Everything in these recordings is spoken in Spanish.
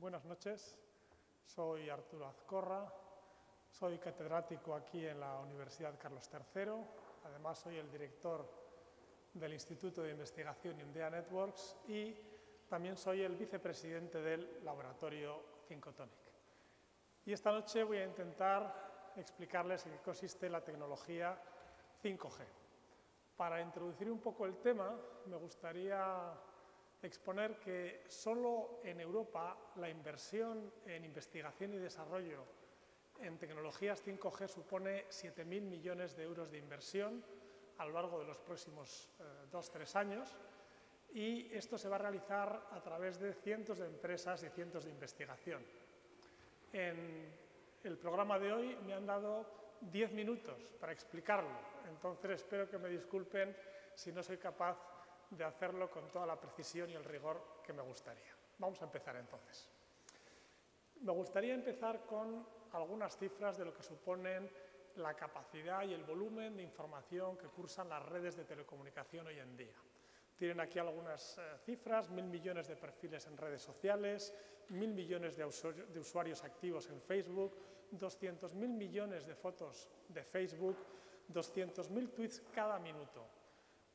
Buenas noches, soy Arturo Azcorra, soy catedrático aquí en la Universidad Carlos III, además soy el director del Instituto de Investigación Indea Networks y también soy el vicepresidente del laboratorio Cincotonic. Y esta noche voy a intentar explicarles en qué consiste la tecnología 5G. Para introducir un poco el tema, me gustaría exponer que solo en Europa la inversión en investigación y desarrollo en tecnologías 5G supone 7.000 millones de euros de inversión a lo largo de los próximos eh, dos, tres años y esto se va a realizar a través de cientos de empresas y cientos de investigación. En el programa de hoy me han dado 10 minutos para explicarlo, entonces espero que me disculpen si no soy capaz de hacerlo con toda la precisión y el rigor que me gustaría. Vamos a empezar entonces. Me gustaría empezar con algunas cifras de lo que suponen la capacidad y el volumen de información que cursan las redes de telecomunicación hoy en día. Tienen aquí algunas eh, cifras, mil millones de perfiles en redes sociales, mil millones de, de usuarios activos en Facebook, 200.000 millones de fotos de Facebook, 200.000 tweets cada minuto,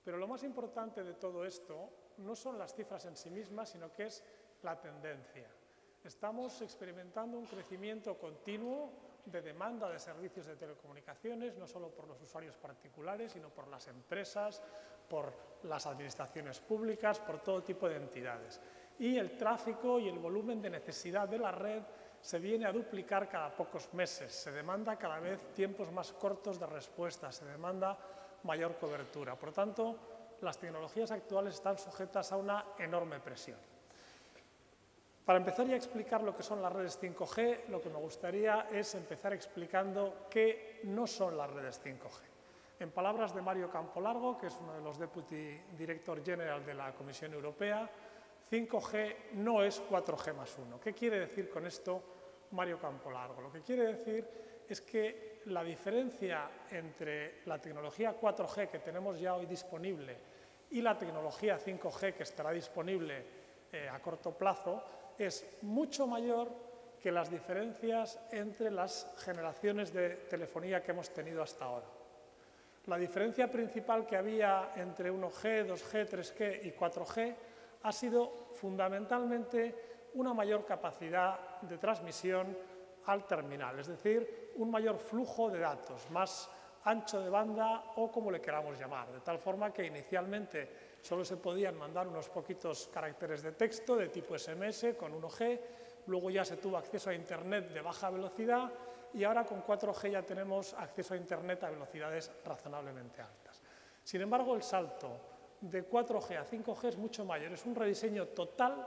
pero lo más importante de todo esto no son las cifras en sí mismas, sino que es la tendencia. Estamos experimentando un crecimiento continuo de demanda de servicios de telecomunicaciones, no solo por los usuarios particulares, sino por las empresas, por las administraciones públicas, por todo tipo de entidades. Y el tráfico y el volumen de necesidad de la red se viene a duplicar cada pocos meses, se demanda cada vez tiempos más cortos de respuesta, se demanda mayor cobertura. Por tanto, las tecnologías actuales están sujetas a una enorme presión. Para empezar ya a explicar lo que son las redes 5G, lo que me gustaría es empezar explicando qué no son las redes 5G. En palabras de Mario Campolargo, que es uno de los Deputy Director General de la Comisión Europea, 5G no es 4G más 1. ¿Qué quiere decir con esto Mario Campolargo? Lo que quiere decir es que la diferencia entre la tecnología 4G que tenemos ya hoy disponible y la tecnología 5G que estará disponible eh, a corto plazo es mucho mayor que las diferencias entre las generaciones de telefonía que hemos tenido hasta ahora. La diferencia principal que había entre 1G, 2G, 3G y 4G ha sido fundamentalmente una mayor capacidad de transmisión al terminal, es decir, un mayor flujo de datos, más ancho de banda o como le queramos llamar, de tal forma que inicialmente solo se podían mandar unos poquitos caracteres de texto de tipo SMS con 1G, luego ya se tuvo acceso a Internet de baja velocidad y ahora con 4G ya tenemos acceso a Internet a velocidades razonablemente altas. Sin embargo, el salto de 4G a 5G es mucho mayor, es un rediseño total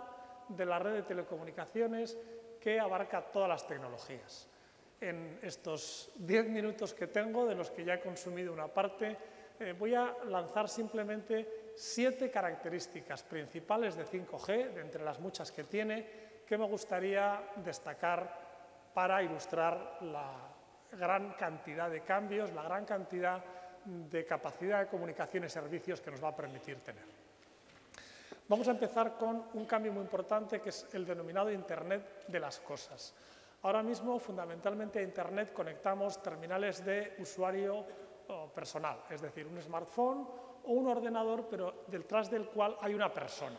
de la red de telecomunicaciones que abarca todas las tecnologías. En estos 10 minutos que tengo, de los que ya he consumido una parte, eh, voy a lanzar simplemente siete características principales de 5G, de entre las muchas que tiene, que me gustaría destacar para ilustrar la gran cantidad de cambios, la gran cantidad de capacidad de comunicación y servicios que nos va a permitir tener. Vamos a empezar con un cambio muy importante que es el denominado Internet de las cosas. Ahora mismo, fundamentalmente, a Internet conectamos terminales de usuario personal, es decir, un smartphone o un ordenador, pero detrás del cual hay una persona.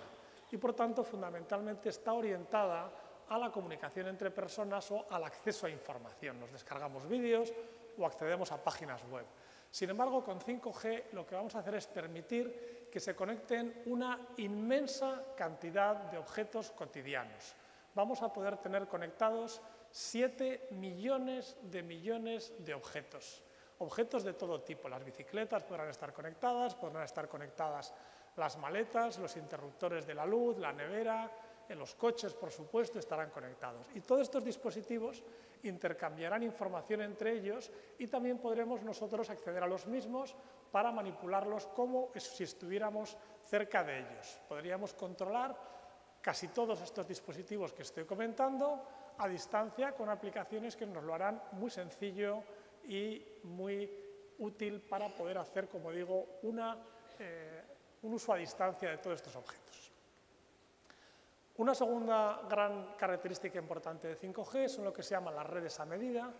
Y, por tanto, fundamentalmente está orientada a la comunicación entre personas o al acceso a información. Nos descargamos vídeos o accedemos a páginas web. Sin embargo, con 5G lo que vamos a hacer es permitir que se conecten una inmensa cantidad de objetos cotidianos. Vamos a poder tener conectados 7 millones de millones de objetos. Objetos de todo tipo. Las bicicletas podrán estar conectadas, podrán estar conectadas las maletas, los interruptores de la luz, la nevera, en los coches, por supuesto, estarán conectados. Y todos estos dispositivos intercambiarán información entre ellos y también podremos nosotros acceder a los mismos para manipularlos como si estuviéramos cerca de ellos. Podríamos controlar casi todos estos dispositivos que estoy comentando a distancia con aplicaciones que nos lo harán muy sencillo y muy útil para poder hacer, como digo, eh, un uso a distancia de todos estos objetos. Una segunda gran característica importante de 5G son lo que se llaman las redes a medida,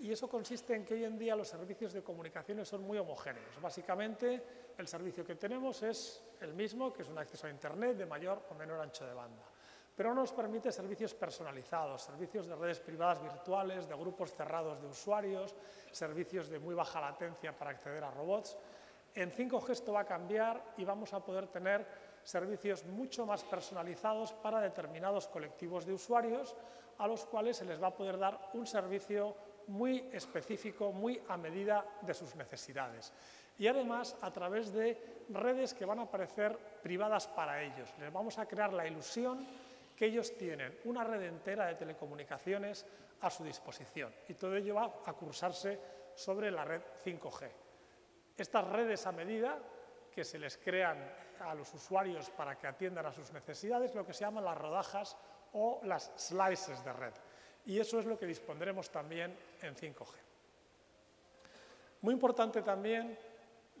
y eso consiste en que hoy en día los servicios de comunicaciones son muy homogéneos. Básicamente, el servicio que tenemos es el mismo, que es un acceso a Internet de mayor o menor ancho de banda. Pero nos permite servicios personalizados, servicios de redes privadas virtuales, de grupos cerrados de usuarios, servicios de muy baja latencia para acceder a robots. En 5G esto va a cambiar y vamos a poder tener servicios mucho más personalizados para determinados colectivos de usuarios a los cuales se les va a poder dar un servicio muy específico, muy a medida de sus necesidades. Y además a través de redes que van a aparecer privadas para ellos. Les vamos a crear la ilusión que ellos tienen una red entera de telecomunicaciones a su disposición. Y todo ello va a cursarse sobre la red 5G. Estas redes a medida que se les crean a los usuarios para que atiendan a sus necesidades, lo que se llaman las rodajas o las slices de red y eso es lo que dispondremos también en 5G. Muy importante también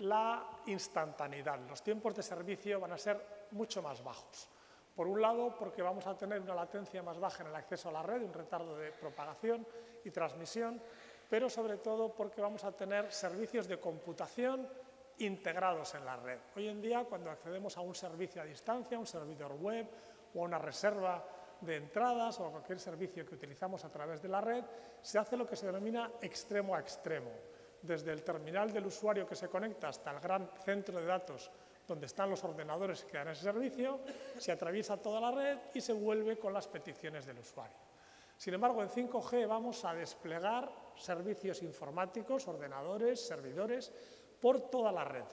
la instantaneidad. Los tiempos de servicio van a ser mucho más bajos. Por un lado, porque vamos a tener una latencia más baja en el acceso a la red, un retardo de propagación y transmisión, pero sobre todo porque vamos a tener servicios de computación integrados en la red. Hoy en día, cuando accedemos a un servicio a distancia, un servidor web o a una reserva de entradas o a cualquier servicio que utilizamos a través de la red, se hace lo que se denomina extremo a extremo. Desde el terminal del usuario que se conecta hasta el gran centro de datos donde están los ordenadores que dan ese servicio, se atraviesa toda la red y se vuelve con las peticiones del usuario. Sin embargo, en 5G vamos a desplegar servicios informáticos, ordenadores, servidores, por toda la red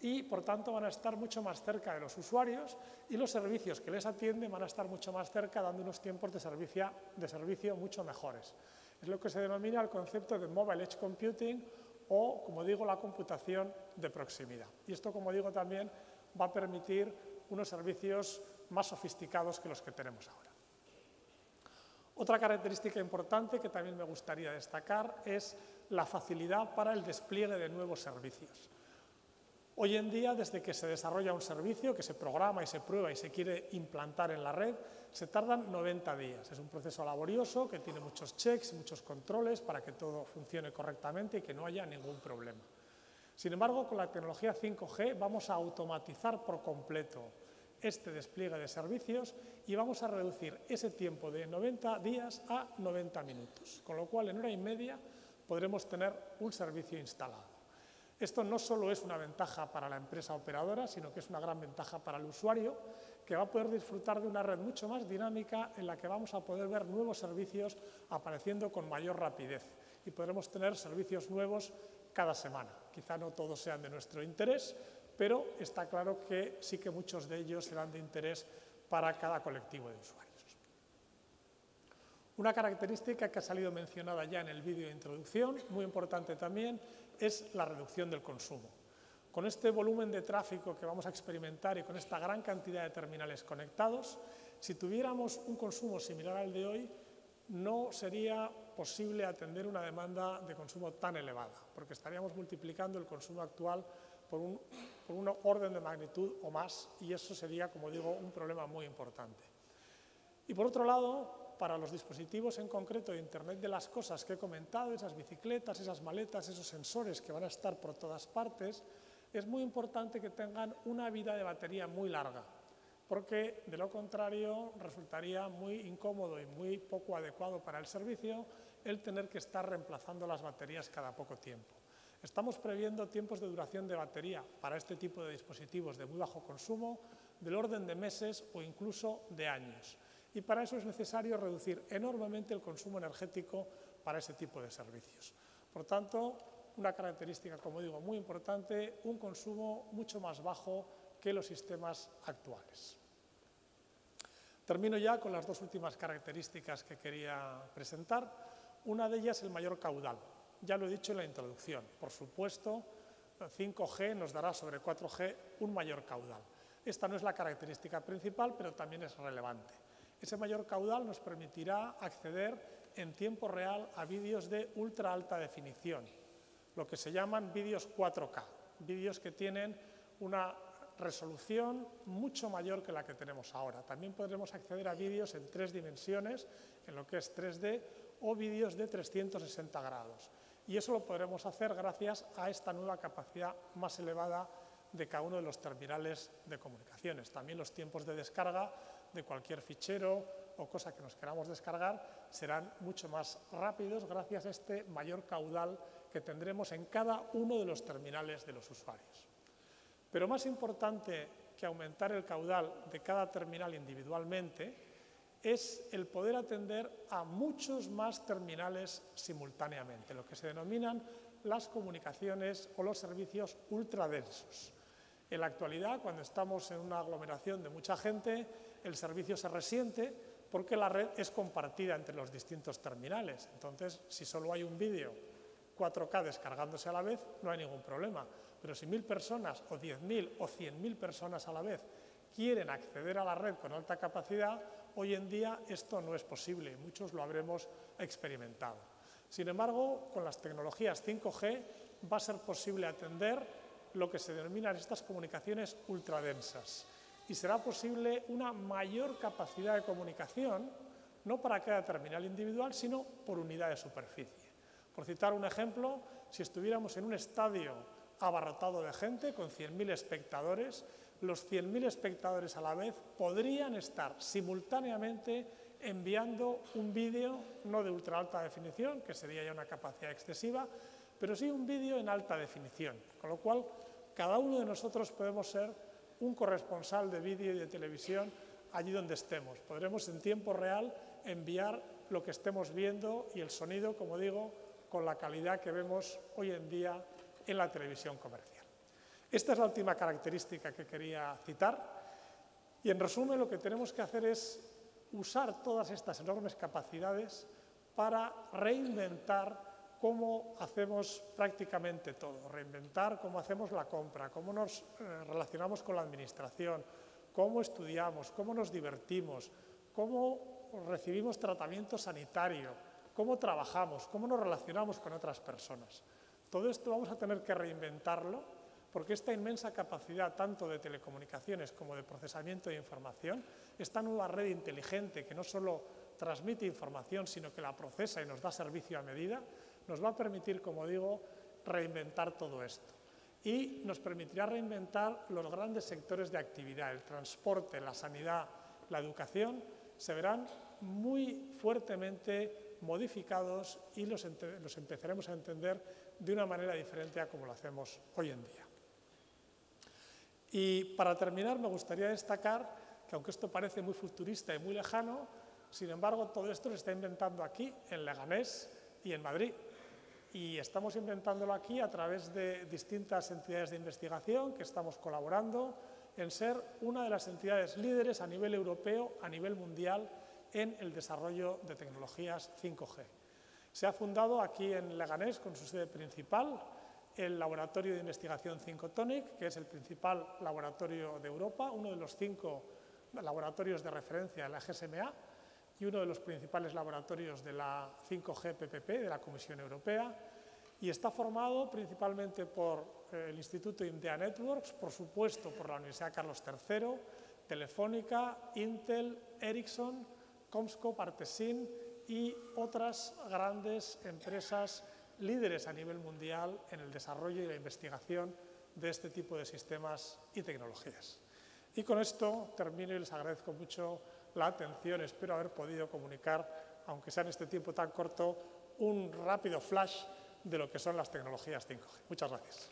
y por tanto van a estar mucho más cerca de los usuarios y los servicios que les atienden van a estar mucho más cerca dando unos tiempos de servicio, de servicio mucho mejores. Es lo que se denomina el concepto de Mobile Edge Computing o, como digo, la computación de proximidad. Y esto, como digo, también va a permitir unos servicios más sofisticados que los que tenemos ahora. Otra característica importante que también me gustaría destacar es la facilidad para el despliegue de nuevos servicios. Hoy en día, desde que se desarrolla un servicio, que se programa y se prueba y se quiere implantar en la red, se tardan 90 días. Es un proceso laborioso que tiene muchos checks, muchos controles para que todo funcione correctamente y que no haya ningún problema. Sin embargo, con la tecnología 5G vamos a automatizar por completo este despliegue de servicios y vamos a reducir ese tiempo de 90 días a 90 minutos, con lo cual en hora y media podremos tener un servicio instalado. Esto no solo es una ventaja para la empresa operadora, sino que es una gran ventaja para el usuario, que va a poder disfrutar de una red mucho más dinámica en la que vamos a poder ver nuevos servicios apareciendo con mayor rapidez y podremos tener servicios nuevos cada semana. Quizá no todos sean de nuestro interés, pero está claro que sí que muchos de ellos serán de interés para cada colectivo de usuarios. Una característica que ha salido mencionada ya en el vídeo de introducción, muy importante también, es la reducción del consumo. Con este volumen de tráfico que vamos a experimentar y con esta gran cantidad de terminales conectados, si tuviéramos un consumo similar al de hoy, no sería posible atender una demanda de consumo tan elevada, porque estaríamos multiplicando el consumo actual por un, por un orden de magnitud o más, y eso sería, como digo, un problema muy importante. Y por otro lado, para los dispositivos en concreto de Internet de las cosas que he comentado, esas bicicletas, esas maletas, esos sensores que van a estar por todas partes, es muy importante que tengan una vida de batería muy larga, porque de lo contrario resultaría muy incómodo y muy poco adecuado para el servicio el tener que estar reemplazando las baterías cada poco tiempo. Estamos previendo tiempos de duración de batería para este tipo de dispositivos de muy bajo consumo del orden de meses o incluso de años y para eso es necesario reducir enormemente el consumo energético para ese tipo de servicios. Por tanto, una característica, como digo, muy importante, un consumo mucho más bajo que los sistemas actuales. Termino ya con las dos últimas características que quería presentar. Una de ellas, el mayor caudal. Ya lo he dicho en la introducción. Por supuesto, 5G nos dará sobre 4G un mayor caudal. Esta no es la característica principal, pero también es relevante. Ese mayor caudal nos permitirá acceder en tiempo real a vídeos de ultra alta definición, lo que se llaman vídeos 4K, vídeos que tienen una resolución mucho mayor que la que tenemos ahora. También podremos acceder a vídeos en tres dimensiones, en lo que es 3D, o vídeos de 360 grados. Y eso lo podremos hacer gracias a esta nueva capacidad más elevada de cada uno de los terminales de comunicaciones. También los tiempos de descarga de cualquier fichero o cosa que nos queramos descargar serán mucho más rápidos gracias a este mayor caudal que tendremos en cada uno de los terminales de los usuarios. Pero más importante que aumentar el caudal de cada terminal individualmente es el poder atender a muchos más terminales simultáneamente, lo que se denominan las comunicaciones o los servicios ultradensos. En la actualidad, cuando estamos en una aglomeración de mucha gente, el servicio se resiente porque la red es compartida entre los distintos terminales. Entonces, si solo hay un vídeo 4K descargándose a la vez, no hay ningún problema. Pero si mil personas o 10.000 o 100.000 personas a la vez quieren acceder a la red con alta capacidad, hoy en día esto no es posible. Muchos lo habremos experimentado. Sin embargo, con las tecnologías 5G va a ser posible atender lo que se denominan estas comunicaciones ultradensas y será posible una mayor capacidad de comunicación, no para cada terminal individual, sino por unidad de superficie. Por citar un ejemplo, si estuviéramos en un estadio abarrotado de gente, con 100.000 espectadores, los 100.000 espectadores a la vez podrían estar simultáneamente enviando un vídeo, no de ultra alta definición, que sería ya una capacidad excesiva, pero sí un vídeo en alta definición, con lo cual cada uno de nosotros podemos ser un corresponsal de vídeo y de televisión allí donde estemos. Podremos en tiempo real enviar lo que estemos viendo y el sonido, como digo, con la calidad que vemos hoy en día en la televisión comercial. Esta es la última característica que quería citar y en resumen lo que tenemos que hacer es usar todas estas enormes capacidades para reinventar cómo hacemos prácticamente todo, reinventar cómo hacemos la compra, cómo nos eh, relacionamos con la administración, cómo estudiamos, cómo nos divertimos, cómo recibimos tratamiento sanitario, cómo trabajamos, cómo nos relacionamos con otras personas. Todo esto vamos a tener que reinventarlo porque esta inmensa capacidad tanto de telecomunicaciones como de procesamiento de información, esta nueva red inteligente que no solo transmite información, sino que la procesa y nos da servicio a medida, nos va a permitir, como digo, reinventar todo esto. Y nos permitirá reinventar los grandes sectores de actividad, el transporte, la sanidad, la educación, se verán muy fuertemente modificados y los, empezaremos a entender de una manera diferente a como lo hacemos hoy en día. Y para terminar, me gustaría destacar que aunque esto parece muy futurista y muy lejano, sin embargo, todo esto se está inventando aquí, en Leganés y en Madrid. Y estamos inventándolo aquí a través de distintas entidades de investigación que estamos colaborando en ser una de las entidades líderes a nivel europeo, a nivel mundial, en el desarrollo de tecnologías 5G. Se ha fundado aquí en Leganés, con su sede principal, el Laboratorio de Investigación 5Tonic, que es el principal laboratorio de Europa, uno de los cinco laboratorios de referencia de la GSMA y uno de los principales laboratorios de la 5G PPP de la Comisión Europea, y está formado principalmente por eh, el Instituto India Networks, por supuesto por la Universidad Carlos III, Telefónica, Intel, Ericsson, Comscope, Artesin y otras grandes empresas líderes a nivel mundial en el desarrollo y la investigación de este tipo de sistemas y tecnologías. Y con esto termino y les agradezco mucho la atención. Espero haber podido comunicar, aunque sea en este tiempo tan corto, un rápido flash de lo que son las tecnologías 5G. Muchas gracias.